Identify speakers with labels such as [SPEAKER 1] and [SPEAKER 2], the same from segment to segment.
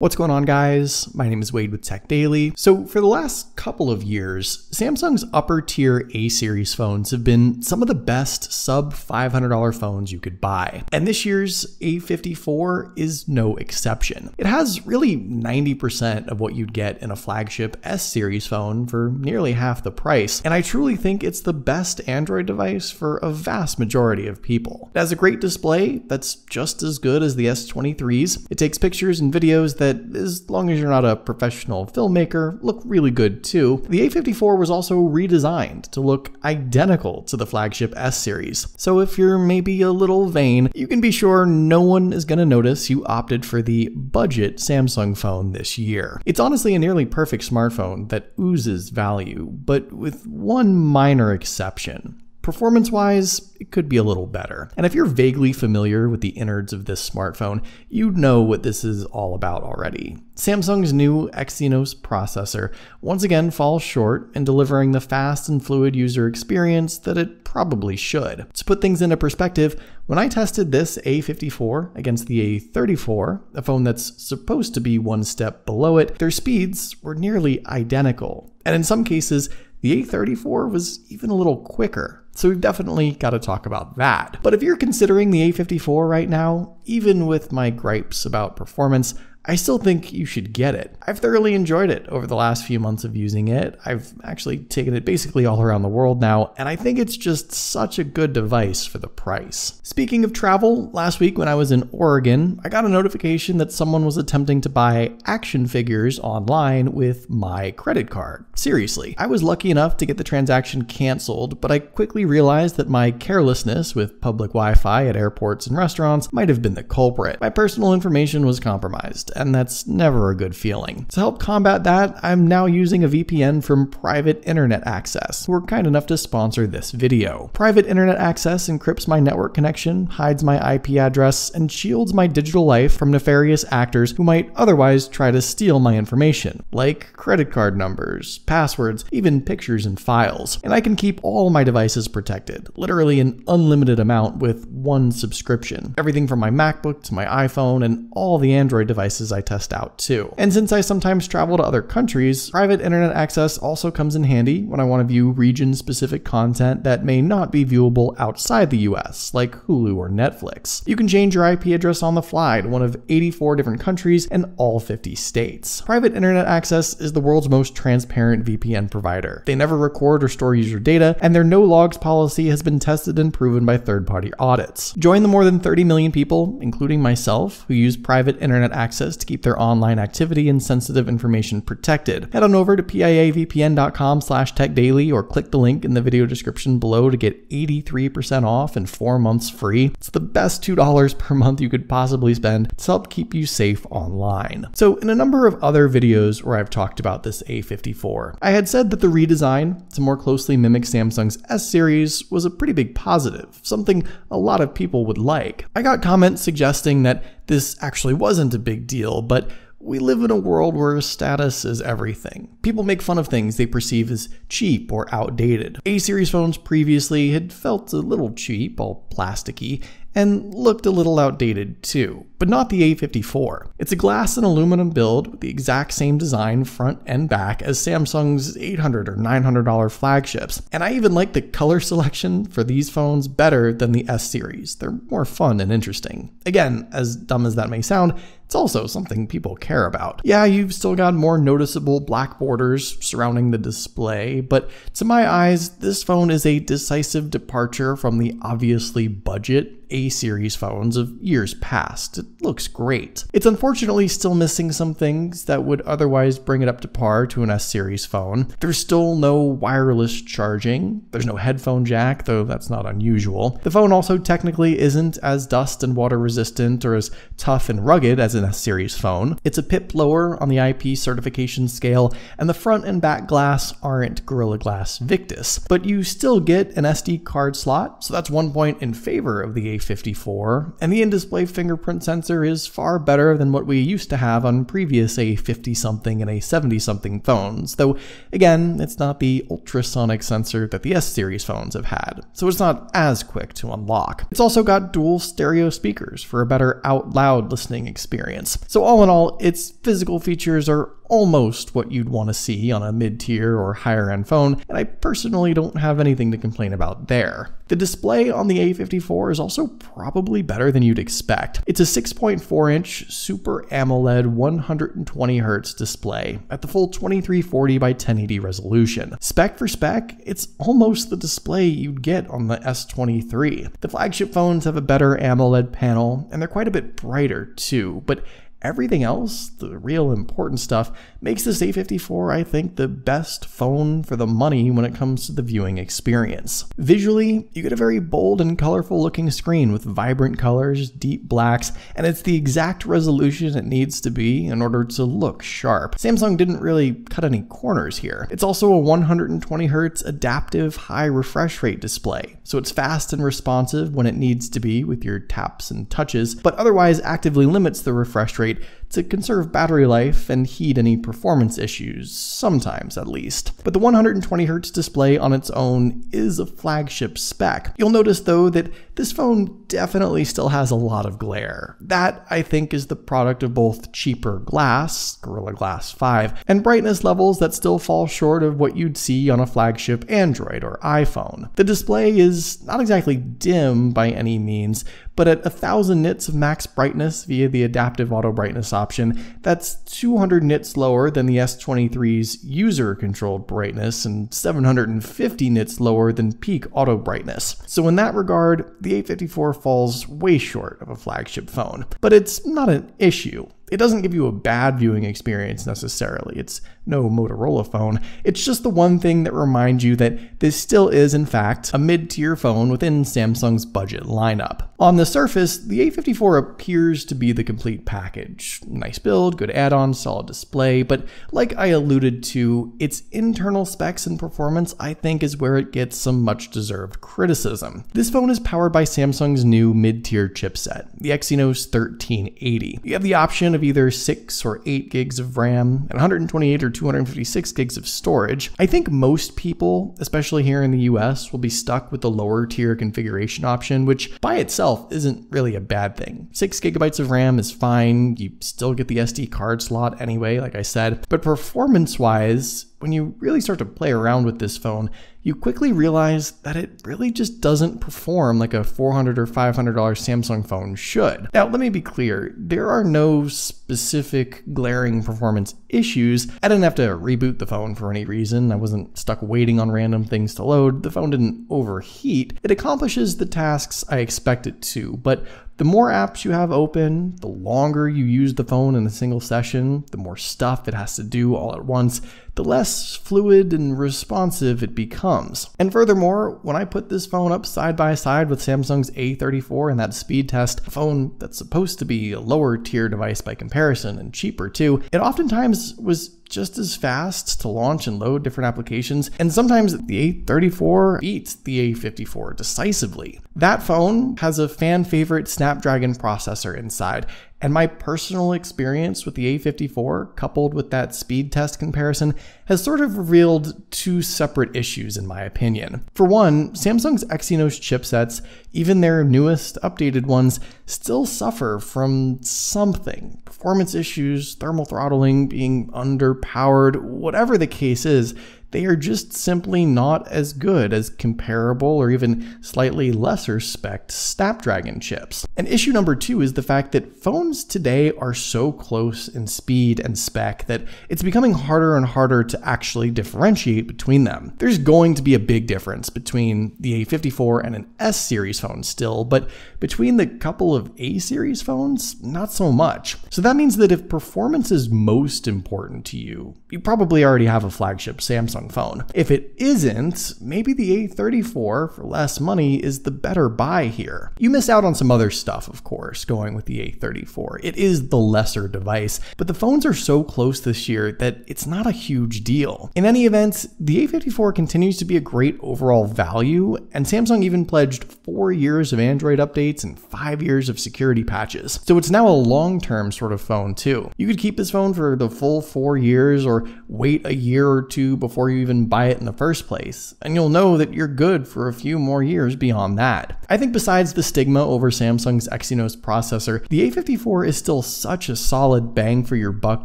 [SPEAKER 1] What's going on guys? My name is Wade with Tech Daily. So for the last couple of years, Samsung's upper tier A series phones have been some of the best sub $500 phones you could buy. And this year's A54 is no exception. It has really 90% of what you'd get in a flagship S series phone for nearly half the price. And I truly think it's the best Android device for a vast majority of people. It has a great display that's just as good as the S23's. It takes pictures and videos that that, as long as you're not a professional filmmaker, look really good too. The A54 was also redesigned to look identical to the flagship S series. So if you're maybe a little vain, you can be sure no one is going to notice you opted for the budget Samsung phone this year. It's honestly a nearly perfect smartphone that oozes value, but with one minor exception. Performance wise, it could be a little better. And if you're vaguely familiar with the innards of this smartphone, you'd know what this is all about already. Samsung's new Exynos processor once again falls short in delivering the fast and fluid user experience that it probably should. To put things into perspective, when I tested this A54 against the A34, a phone that's supposed to be one step below it, their speeds were nearly identical. And in some cases, the A34 was even a little quicker. So we've definitely got to talk about that. But if you're considering the A54 right now, even with my gripes about performance, I still think you should get it. I've thoroughly enjoyed it over the last few months of using it. I've actually taken it basically all around the world now, and I think it's just such a good device for the price. Speaking of travel, last week when I was in Oregon, I got a notification that someone was attempting to buy action figures online with my credit card. Seriously, I was lucky enough to get the transaction canceled, but I quickly realized that my carelessness with public Wi Fi at airports and restaurants might have been the culprit. My personal information was compromised and that's never a good feeling. To help combat that, I'm now using a VPN from Private Internet Access, who are kind enough to sponsor this video. Private Internet Access encrypts my network connection, hides my IP address, and shields my digital life from nefarious actors who might otherwise try to steal my information, like credit card numbers, passwords, even pictures and files. And I can keep all my devices protected, literally an unlimited amount with one subscription. Everything from my MacBook to my iPhone and all the Android devices I test out too. And since I sometimes travel to other countries, private internet access also comes in handy when I want to view region specific content that may not be viewable outside the US, like Hulu or Netflix. You can change your IP address on the fly to one of 84 different countries and all 50 states. Private internet access is the world's most transparent VPN provider. They never record or store user data, and their no logs policy has been tested and proven by third party audits. Join the more than 30 million people, including myself, who use private internet access to keep their online activity and sensitive information protected. Head on over to piavpn.com slash techdaily or click the link in the video description below to get 83% off and four months free. It's the best $2 per month you could possibly spend to help keep you safe online. So in a number of other videos where I've talked about this A54, I had said that the redesign to more closely mimic Samsung's S series was a pretty big positive, something a lot of people would like. I got comments suggesting that this actually wasn't a big deal, but we live in a world where status is everything. People make fun of things they perceive as cheap or outdated. A series phones previously had felt a little cheap, all plasticky, and looked a little outdated too, but not the A54. It's a glass and aluminum build with the exact same design front and back as Samsung's 800 or $900 flagships, and I even like the color selection for these phones better than the S series. They're more fun and interesting. Again, as dumb as that may sound, it's also something people care about. Yeah, you've still got more noticeable black borders surrounding the display, but to my eyes, this phone is a decisive departure from the obviously budget a series phones of years past. It looks great. It's unfortunately still missing some things that would otherwise bring it up to par to an S series phone. There's still no wireless charging, there's no headphone jack, though that's not unusual. The phone also technically isn't as dust and water resistant or as tough and rugged as S series phone. It's a pip lower on the IP certification scale, and the front and back glass aren't Gorilla Glass Victus, but you still get an SD card slot, so that's one point in favor of the A54, and the in-display fingerprint sensor is far better than what we used to have on previous A50 something and A70 something phones, though again, it's not the ultrasonic sensor that the S series phones have had, so it's not as quick to unlock. It's also got dual stereo speakers for a better out loud listening experience experience. So, all in all, its physical features are almost what you'd want to see on a mid tier or higher end phone, and I personally don't have anything to complain about there. The display on the A54 is also probably better than you'd expect. It's a 6.4 inch Super AMOLED 120Hz display at the full 2340 by 1080 resolution. Spec for spec, it's almost the display you'd get on the S23. The flagship phones have a better AMOLED panel, and they're quite a bit brighter too, but Everything else, the real important stuff, makes this A54, I think, the best phone for the money when it comes to the viewing experience. Visually, you get a very bold and colorful looking screen with vibrant colors, deep blacks, and it's the exact resolution it needs to be in order to look sharp. Samsung didn't really cut any corners here. It's also a 120Hz adaptive high refresh rate display, so it's fast and responsive when it needs to be with your taps and touches, but otherwise actively limits the refresh rate straight to conserve battery life and heed any performance issues, sometimes at least. But the 120Hz display on its own is a flagship spec. You'll notice though that this phone definitely still has a lot of glare. That, I think, is the product of both cheaper glass, Gorilla Glass 5, and brightness levels that still fall short of what you'd see on a flagship Android or iPhone. The display is not exactly dim by any means, but at 1000 nits of max brightness via the adaptive auto brightness option, that's 200 nits lower than the S23's user controlled brightness and 750 nits lower than peak auto brightness. So, in that regard, the A54 falls way short of a flagship phone. But it's not an issue. It doesn't give you a bad viewing experience necessarily. It's no Motorola phone. It's just the one thing that reminds you that this still is, in fact, a mid tier phone within Samsung's budget lineup. On the surface, the A54 appears to be the complete package. Nice build, good add on, solid display, but like I alluded to, its internal specs and performance I think is where it gets some much deserved criticism. This phone is powered by Samsung's new mid tier chipset, the Exynos 1380. You have the option of either 6 or 8 gigs of RAM and 128 or 256 gigs of storage. I think most people, especially here in the US, will be stuck with the lower tier configuration option, which by itself isn't really a bad thing. 6 gigabytes of RAM is fine, you still get the SD card slot anyway, like I said, but performance wise, when you really start to play around with this phone, you quickly realize that it really just doesn't perform like a 400 or $500 Samsung phone should. Now, let me be clear there are no specific glaring performance issues. I didn't have to reboot the phone for any reason. I wasn't stuck waiting on random things to load. The phone didn't overheat. It accomplishes the tasks I expect it to, but the more apps you have open, the longer you use the phone in a single session, the more stuff it has to do all at once, the less fluid and responsive it becomes. And furthermore, when I put this phone up side by side with Samsung's A34 and that speed test, a phone that's supposed to be a lower tier device by comparison and cheaper too, it oftentimes was just as fast to launch and load different applications, and sometimes the A34 beats the A54 decisively. That phone has a fan favorite Snapdragon processor inside, and my personal experience with the A54, coupled with that speed test comparison, has sort of revealed two separate issues in my opinion. For one, Samsung's Exynos chipsets, even their newest updated ones, still suffer from something. Performance issues, thermal throttling, being underpowered, whatever the case is, they are just simply not as good as comparable or even slightly lesser spec Snapdragon chips. And issue number two is the fact that phones today are so close in speed and spec that it's becoming harder and harder to actually differentiate between them. There's going to be a big difference between the A54 and an S series phone still, but between the couple of A series phones, not so much. So that means that if performance is most important to you, you probably already have a flagship Samsung Samsung phone. If it isn't, maybe the A34 for less money is the better buy here. You miss out on some other stuff, of course, going with the A34. It is the lesser device, but the phones are so close this year that it's not a huge deal. In any event, the A54 continues to be a great overall value, and Samsung even pledged four years of Android updates and five years of security patches. So it's now a long term sort of phone, too. You could keep this phone for the full four years or wait a year or two before before you even buy it in the first place, and you'll know that you're good for a few more years beyond that. I think besides the stigma over Samsung's Exynos processor, the A54 is still such a solid bang for your buck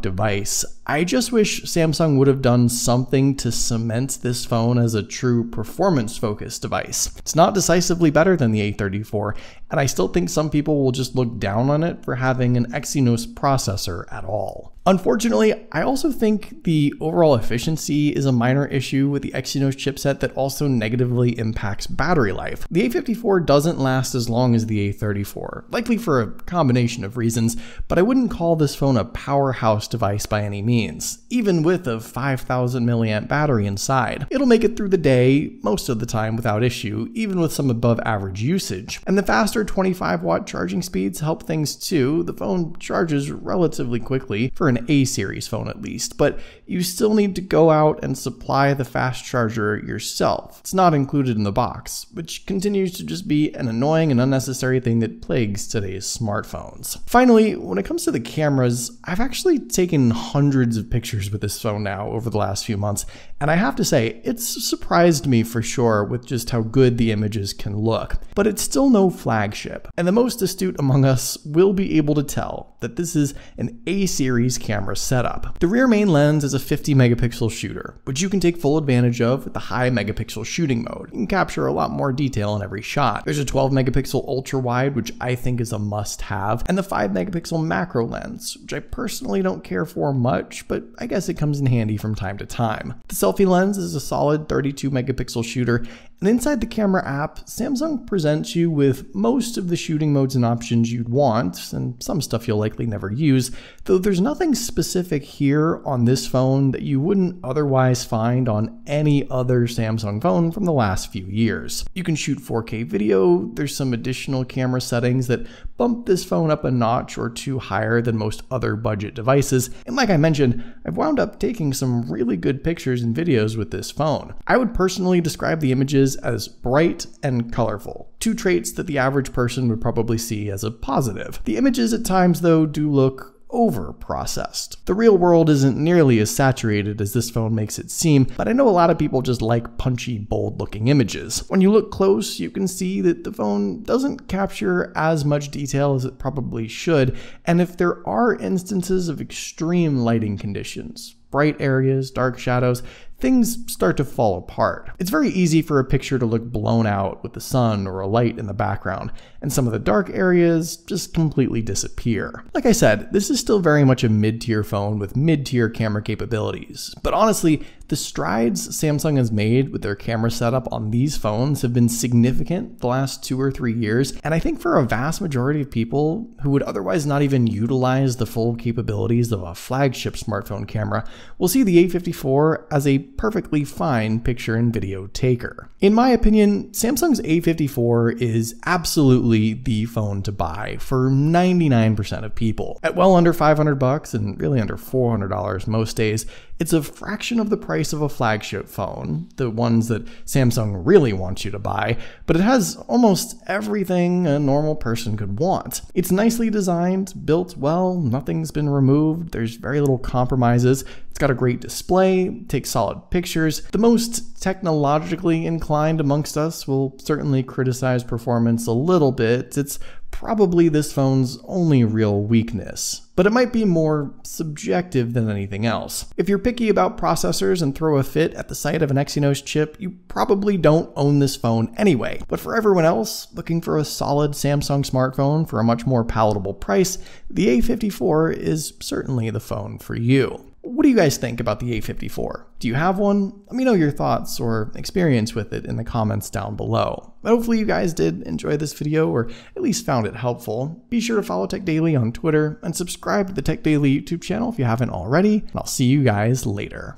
[SPEAKER 1] device. I just wish Samsung would have done something to cement this phone as a true performance focused device. It's not decisively better than the A34, and I still think some people will just look down on it for having an Exynos processor at all. Unfortunately, I also think the overall efficiency is a minor issue with the Exynos chipset that also negatively impacts battery life. The A54 doesn't last as long as the A34, likely for a combination of reasons, but I wouldn't call this phone a powerhouse device by any means, even with a 5000 mAh battery inside. It'll make it through the day most of the time without issue, even with some above average usage. And the faster 25 watt charging speeds help things too. The phone charges relatively quickly for an A series phone at least, but you still need to go out and supply the fast charger yourself. It's not included in the box, which continues to just be an annoying and unnecessary thing that plagues today's smartphones. Finally, when it comes to the cameras, I've actually taken hundreds of pictures with this phone now over the last few months, and I have to say, it's surprised me for sure with just how good the images can look. But it's still no flagship, and the most astute among us will be able to tell that this is an A series camera setup. The rear main lens is a 50 megapixel shooter, which you can take full advantage of with the high megapixel shooting mode. You can capture a lot more detail in every shot. There's a 12 megapixel ultra wide, which I think is a must have, and the 5 megapixel macro lens, which I personally don't care for much, but I guess it comes in handy from time to time. The selfie lens is a solid 32 megapixel shooter and inside the camera app, Samsung presents you with most of the shooting modes and options you'd want, and some stuff you'll likely never use, though there's nothing specific here on this phone that you wouldn't otherwise find on any other Samsung phone from the last few years. You can shoot 4K video, there's some additional camera settings that bump this phone up a notch or two higher than most other budget devices, and like I mentioned, I've wound up taking some really good pictures and videos with this phone. I would personally describe the images as bright and colorful, two traits that the average person would probably see as a positive. The images at times, though, do look over processed. The real world isn't nearly as saturated as this phone makes it seem, but I know a lot of people just like punchy, bold looking images. When you look close, you can see that the phone doesn't capture as much detail as it probably should, and if there are instances of extreme lighting conditions, bright areas, dark shadows, things start to fall apart. It's very easy for a picture to look blown out with the sun or a light in the background, and some of the dark areas just completely disappear. Like I said, this is still very much a mid-tier phone with mid-tier camera capabilities, but honestly, the strides Samsung has made with their camera setup on these phones have been significant the last two or three years, and I think for a vast majority of people who would otherwise not even utilize the full capabilities of a flagship smartphone camera will see the A54 as a perfectly fine picture and video taker. In my opinion, Samsung's A54 is absolutely the phone to buy for 99% of people. At well under 500 bucks and really under $400 most days, it's a fraction of the price of a flagship phone, the ones that Samsung really wants you to buy, but it has almost everything a normal person could want. It's nicely designed, built well, nothing's been removed, there's very little compromises. It's got a great display, takes solid pictures. The most technologically inclined amongst us will certainly criticize performance a little bit. It's probably this phone's only real weakness, but it might be more subjective than anything else. If you're picky about processors and throw a fit at the sight of an Exynos chip, you probably don't own this phone anyway. But for everyone else looking for a solid Samsung smartphone for a much more palatable price, the A54 is certainly the phone for you. What do you guys think about the A54? Do you have one? Let me know your thoughts or experience with it in the comments down below. Hopefully you guys did enjoy this video or at least found it helpful. Be sure to follow Tech Daily on Twitter and subscribe to the Tech Daily YouTube channel if you haven't already, and I'll see you guys later.